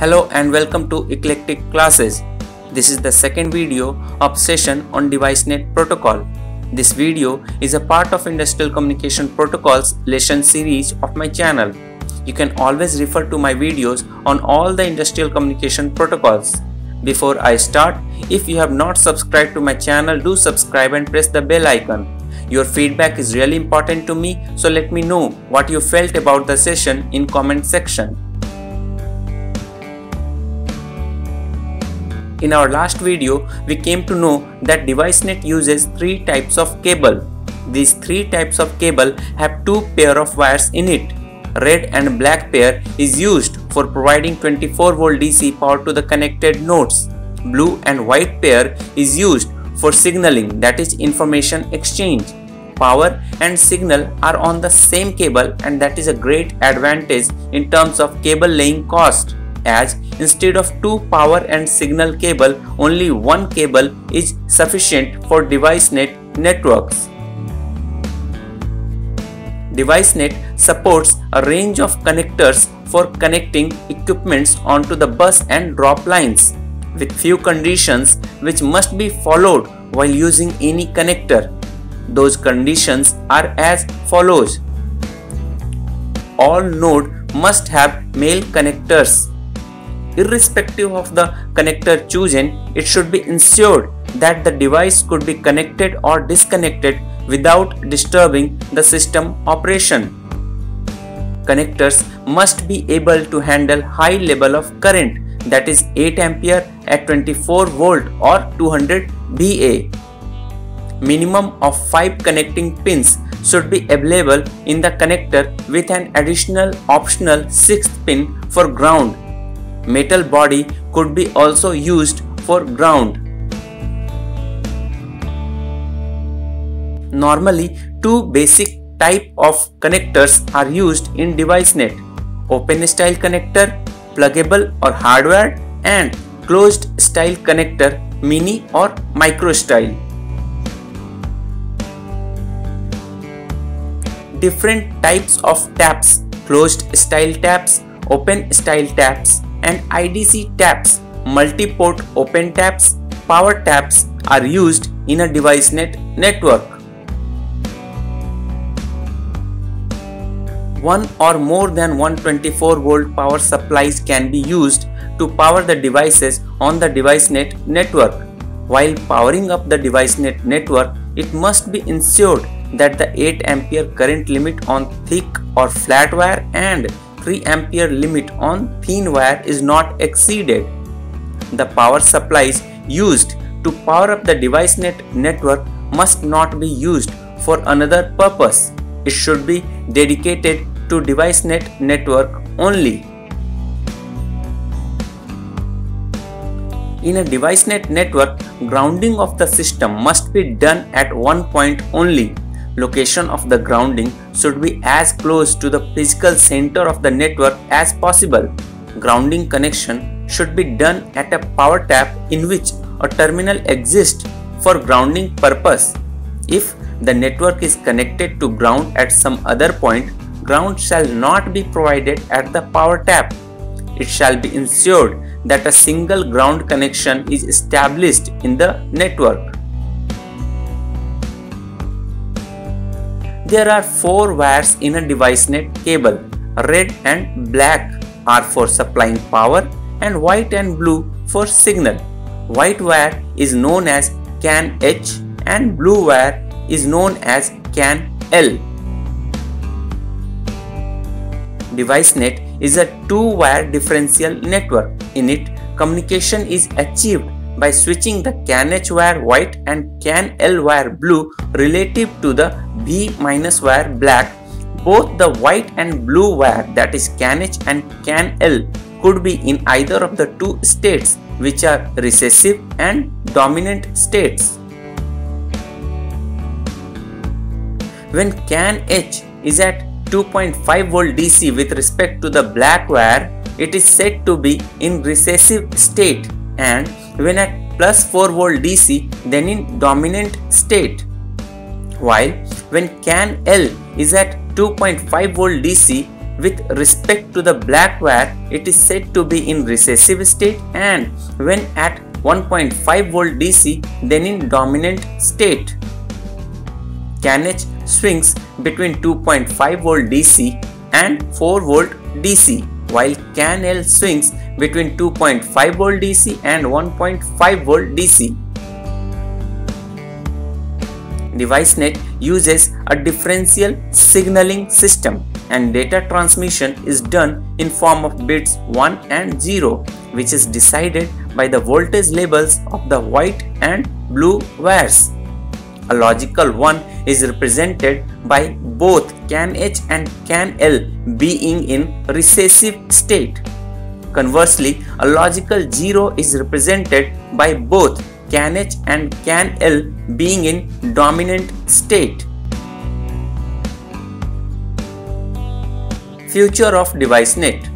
Hello and welcome to Eclectic Classes. This is the second video of session on DeviceNet protocol. This video is a part of Industrial Communication Protocols lesson series of my channel. You can always refer to my videos on all the industrial communication protocols. Before I start, if you have not subscribed to my channel, do subscribe and press the bell icon. Your feedback is really important to me, so let me know what you felt about the session in comment section. In our last video, we came to know that DeviceNet uses three types of cable. These three types of cable have two pair of wires in it. Red and black pair is used for providing 24 volt DC power to the connected nodes. Blue and white pair is used for signaling that is information exchange. Power and signal are on the same cable and that is a great advantage in terms of cable laying cost as instead of two power and signal cable only one cable is sufficient for DeviceNet networks. DeviceNet supports a range of connectors for connecting equipments onto the bus and drop lines with few conditions which must be followed while using any connector. Those conditions are as follows. All node must have male connectors Irrespective of the connector chosen, it should be ensured that the device could be connected or disconnected without disturbing the system operation. Connectors must be able to handle high level of current that is 8 ampere at 24 volt or 200 VA. Minimum of 5 connecting pins should be available in the connector with an additional optional 6th pin for ground metal body could be also used for ground. Normally, two basic type of connectors are used in DeviceNet. Open style connector, pluggable or hardware and closed style connector, mini or micro style. Different types of taps, closed style taps, open style taps and IDC taps, multi-port open taps, power taps are used in a DeviceNet network. One or more than 124 volt power supplies can be used to power the devices on the DeviceNet network. While powering up the DeviceNet network, it must be ensured that the 8 ampere current limit on thick or flat wire and 3 ampere limit on thin wire is not exceeded. The power supplies used to power up the DeviceNet network must not be used for another purpose. It should be dedicated to DeviceNet network only. In a DeviceNet network, grounding of the system must be done at one point only location of the grounding should be as close to the physical center of the network as possible. Grounding connection should be done at a power tap in which a terminal exists for grounding purpose. If the network is connected to ground at some other point, ground shall not be provided at the power tap. It shall be ensured that a single ground connection is established in the network. There are four wires in a DeviceNet cable. Red and black are for supplying power and white and blue for signal. White wire is known as CAN H and blue wire is known as CAN L. DeviceNet is a two-wire differential network. In it, communication is achieved by switching the CAN-H wire white and CAN-L wire blue relative to the V minus wire black. Both the white and blue wire that is CAN-H and CAN-L could be in either of the two states which are recessive and dominant states. When CAN-H is at 2.5 volt DC with respect to the black wire, it is said to be in recessive state and when at plus 4 volt DC then in dominant state. While when CAN L is at 2.5 volt DC with respect to the black wire, it is said to be in recessive state and when at 1.5 volt DC then in dominant state. CAN-H swings between 2.5 volt DC and 4 volt DC while CAN-L swings between 2.5 volt DC and 1.5 volt DC. DeviceNet uses a differential signaling system and data transmission is done in form of bits 1 and 0 which is decided by the voltage labels of the white and blue wires. A logical 1 is represented by both CAN-H and CAN-L being in recessive state. Conversely, a logical 0 is represented by both CAN-H and CAN-L being in dominant state. Future of DeviceNet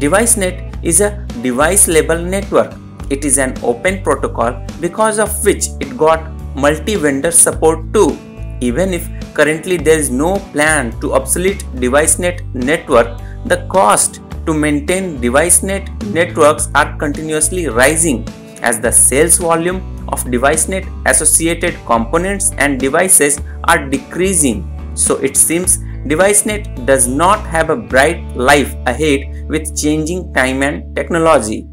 DeviceNet is a device level network. It is an open protocol because of which it got multi-vendor support too. Even if currently there is no plan to obsolete DeviceNet network, the cost to maintain DeviceNet networks are continuously rising as the sales volume of DeviceNet associated components and devices are decreasing. So it seems DeviceNet does not have a bright life ahead with changing time and technology.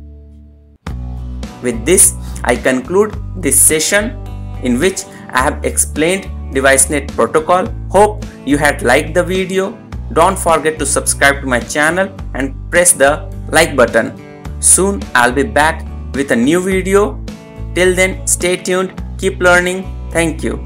With this, I conclude this session in which I have explained DeviceNet protocol. Hope you had liked the video. Don't forget to subscribe to my channel and press the like button. Soon I'll be back with a new video. Till then, stay tuned, keep learning. Thank you.